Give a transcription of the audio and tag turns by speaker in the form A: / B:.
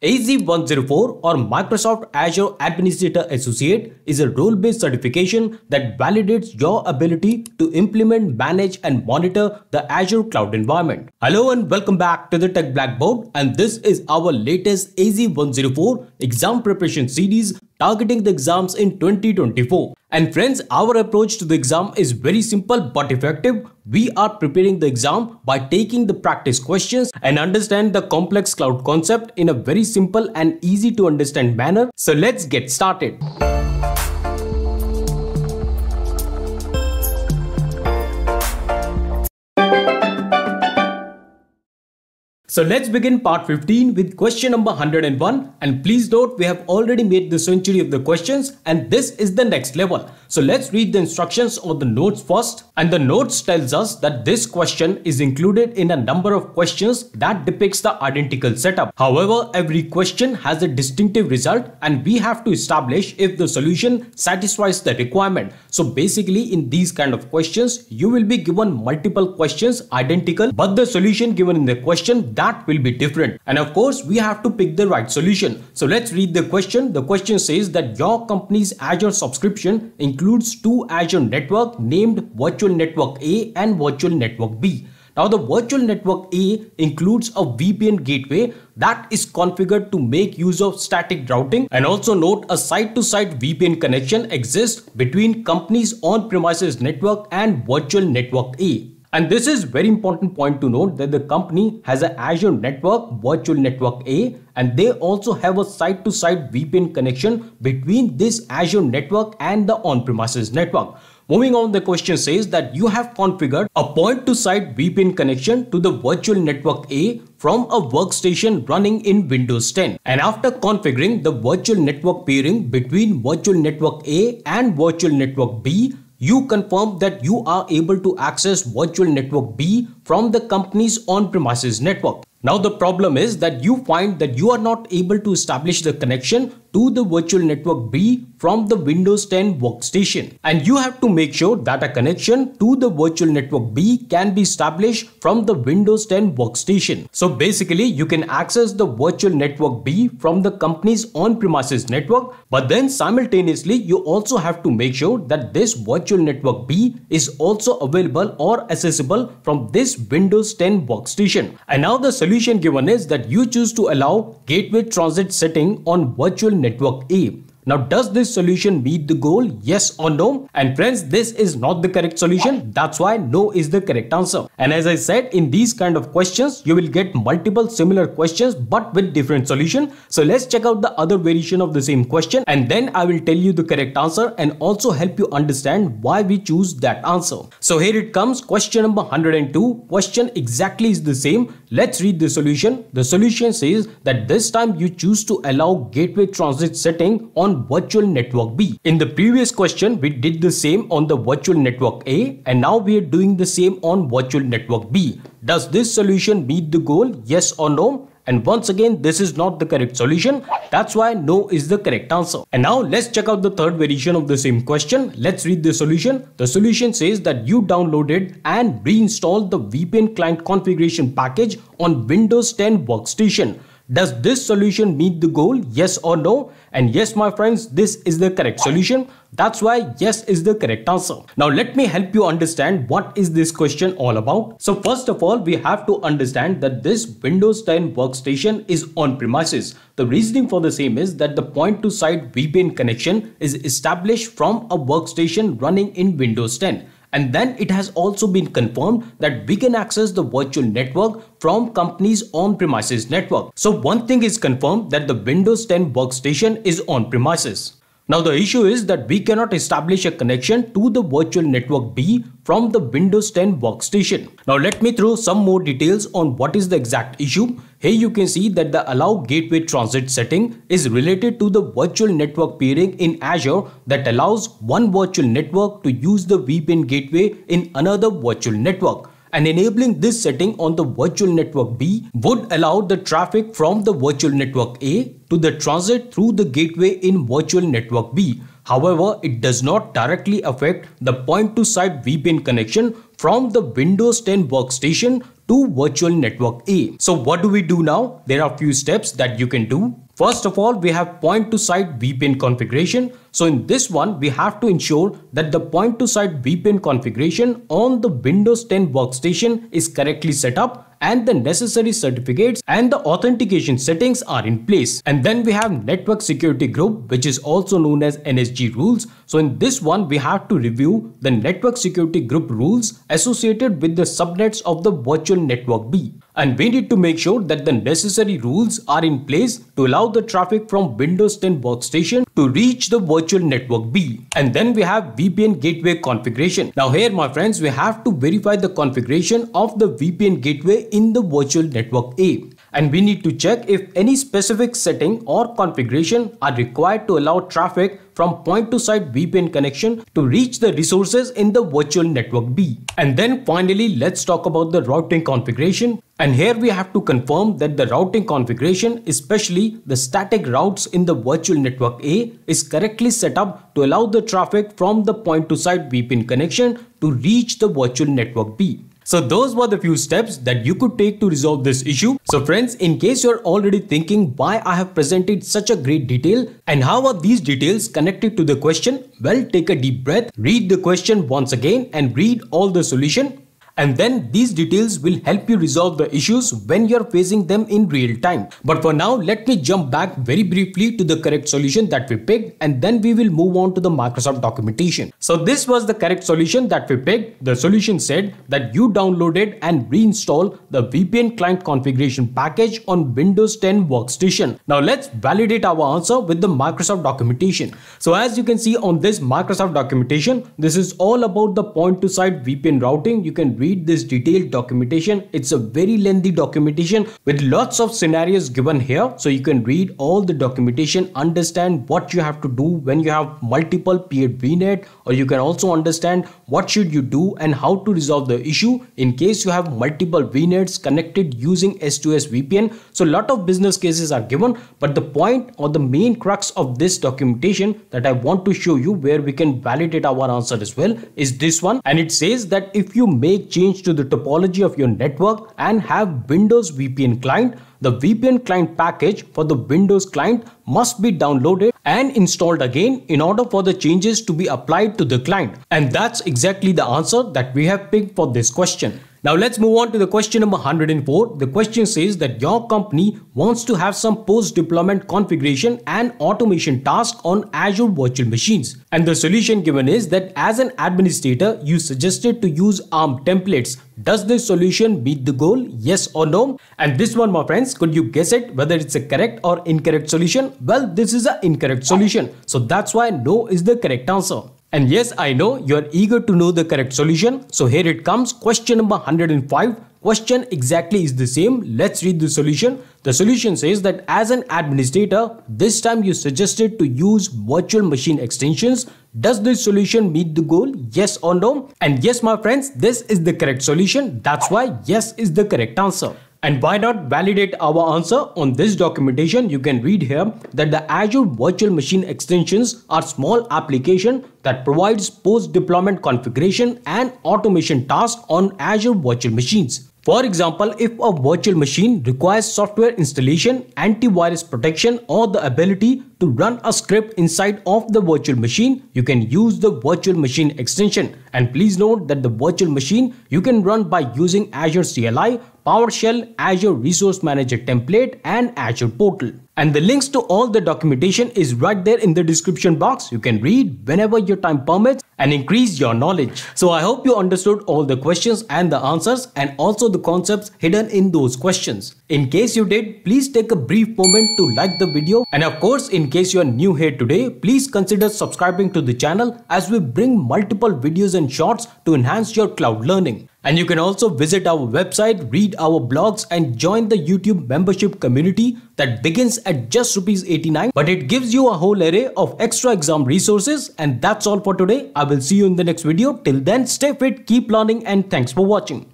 A: AZ104 or Microsoft Azure Administrator Associate is a role-based certification that validates your ability to implement, manage and monitor the Azure cloud environment. Hello and welcome back to the Tech Blackboard and this is our latest AZ104 exam preparation series targeting the exams in 2024. And friends, our approach to the exam is very simple but effective. We are preparing the exam by taking the practice questions and understand the complex cloud concept in a very simple and easy to understand manner. So let's get started. So let's begin part 15 with question number 101 and please note we have already made the century of the questions and this is the next level. So let's read the instructions or the notes first and the notes tells us that this question is included in a number of questions that depicts the identical setup. However, every question has a distinctive result and we have to establish if the solution satisfies the requirement. So basically in these kind of questions you will be given multiple questions identical but the solution given in the question that will be different. And of course, we have to pick the right solution. So let's read the question. The question says that your company's Azure subscription includes two Azure network named Virtual Network A and Virtual Network B. Now the virtual network A includes a VPN gateway that is configured to make use of static routing and also note a site-to-site -site VPN connection exists between company's on-premises network and virtual network A. And this is very important point to note that the company has an Azure network, virtual network A, and they also have a site-to-site -site VPN connection between this Azure network and the on-premises network. Moving on, the question says that you have configured a point-to-site VPN connection to the virtual network A from a workstation running in Windows 10. And after configuring the virtual network peering between virtual network A and virtual network B, you confirm that you are able to access virtual network B from the company's on-premises network. Now the problem is that you find that you are not able to establish the connection to the virtual network B from the Windows 10 workstation. And you have to make sure that a connection to the virtual network B can be established from the Windows 10 workstation. So basically you can access the virtual network B from the company's on-premises network, but then simultaneously you also have to make sure that this virtual network B is also available or accessible from this Windows 10 workstation. And now the solution given is that you choose to allow gateway transit setting on virtual network A. Now, does this solution meet the goal? Yes or no? And friends, this is not the correct solution. That's why no is the correct answer. And as I said, in these kind of questions, you will get multiple similar questions, but with different solution. So let's check out the other variation of the same question. And then I will tell you the correct answer and also help you understand why we choose that answer. So here it comes. Question number 102. Question exactly is the same. Let's read the solution. The solution says that this time you choose to allow gateway transit setting on virtual network B. In the previous question, we did the same on the virtual network A and now we are doing the same on virtual network B. Does this solution meet the goal? Yes or no? And once again, this is not the correct solution. That's why no is the correct answer. And now let's check out the third variation of the same question. Let's read the solution. The solution says that you downloaded and reinstalled the VPN client configuration package on Windows 10 workstation. Does this solution meet the goal? Yes or no? And yes, my friends, this is the correct solution. That's why yes is the correct answer. Now let me help you understand what is this question all about. So first of all, we have to understand that this Windows 10 workstation is on premises. The reasoning for the same is that the point-to-site VPN connection is established from a workstation running in Windows 10. And then it has also been confirmed that we can access the virtual network from company's on-premises network. So one thing is confirmed that the Windows 10 workstation is on-premises. Now the issue is that we cannot establish a connection to the virtual network B from the Windows 10 workstation. Now let me throw some more details on what is the exact issue. Here you can see that the allow gateway transit setting is related to the virtual network peering in Azure that allows one virtual network to use the VPN gateway in another virtual network and enabling this setting on the virtual network B would allow the traffic from the virtual network A to the transit through the gateway in virtual network B. However, it does not directly affect the point-to-site VPN connection from the Windows 10 workstation to virtual network A. So what do we do now? There are few steps that you can do. First of all, we have point to site VPN configuration. So in this one, we have to ensure that the point to site VPN configuration on the Windows 10 workstation is correctly set up and the necessary certificates and the authentication settings are in place. And then we have network security group which is also known as NSG rules. So in this one we have to review the network security group rules associated with the subnets of the virtual network B. And we need to make sure that the necessary rules are in place to allow the traffic from Windows 10 workstation to reach the virtual network B. And then we have VPN gateway configuration. Now here my friends, we have to verify the configuration of the VPN gateway in the virtual network A. And we need to check if any specific setting or configuration are required to allow traffic from point to site VPN connection to reach the resources in the virtual network B. And then finally, let's talk about the routing configuration. And here we have to confirm that the routing configuration, especially the static routes in the virtual network A is correctly set up to allow the traffic from the point to site VPN connection to reach the virtual network B. So those were the few steps that you could take to resolve this issue. So friends, in case you're already thinking why I have presented such a great detail and how are these details connected to the question, well take a deep breath, read the question once again and read all the solution and then these details will help you resolve the issues when you're facing them in real time. But for now, let me jump back very briefly to the correct solution that we picked and then we will move on to the Microsoft documentation. So this was the correct solution that we picked. The solution said that you downloaded and reinstall the VPN client configuration package on Windows 10 workstation. Now let's validate our answer with the Microsoft documentation. So as you can see on this Microsoft documentation, this is all about the point to site VPN routing. You can read read this detailed documentation. It's a very lengthy documentation with lots of scenarios given here. So you can read all the documentation, understand what you have to do when you have multiple peered VNet or you can also understand what should you do and how to resolve the issue in case you have multiple VNets connected using S2S VPN. So a lot of business cases are given but the point or the main crux of this documentation that I want to show you where we can validate our answer as well is this one and it says that if you make change to the topology of your network and have Windows VPN client, the VPN client package for the Windows client must be downloaded and installed again in order for the changes to be applied to the client. And that's exactly the answer that we have picked for this question. Now let's move on to the question number 104. The question says that your company wants to have some post-deployment configuration and automation task on Azure virtual machines. And the solution given is that as an administrator, you suggested to use ARM templates. Does this solution meet the goal? Yes or no? And this one, my friends, could you guess it whether it's a correct or incorrect solution? Well, this is an incorrect solution. So that's why no is the correct answer. And yes, I know you're eager to know the correct solution. So here it comes. Question number 105. Question exactly is the same. Let's read the solution. The solution says that as an administrator, this time you suggested to use virtual machine extensions. Does this solution meet the goal? Yes or no? And yes, my friends, this is the correct solution. That's why yes is the correct answer. And why not validate our answer on this documentation? You can read here that the Azure Virtual Machine extensions are small application that provides post-deployment configuration and automation tasks on Azure virtual machines. For example, if a virtual machine requires software installation, antivirus protection or the ability to run a script inside of the virtual machine, you can use the virtual machine extension. And please note that the virtual machine you can run by using Azure CLI PowerShell, Azure Resource Manager template and Azure Portal. And the links to all the documentation is right there in the description box. You can read whenever your time permits and increase your knowledge. So I hope you understood all the questions and the answers and also the concepts hidden in those questions. In case you did, please take a brief moment to like the video. And of course, in case you are new here today, please consider subscribing to the channel as we bring multiple videos and shorts to enhance your cloud learning. And you can also visit our website, read our blogs and join the YouTube membership community that begins at just rupees 89 but it gives you a whole array of extra exam resources and that's all for today. I will see you in the next video. Till then stay fit, keep learning and thanks for watching.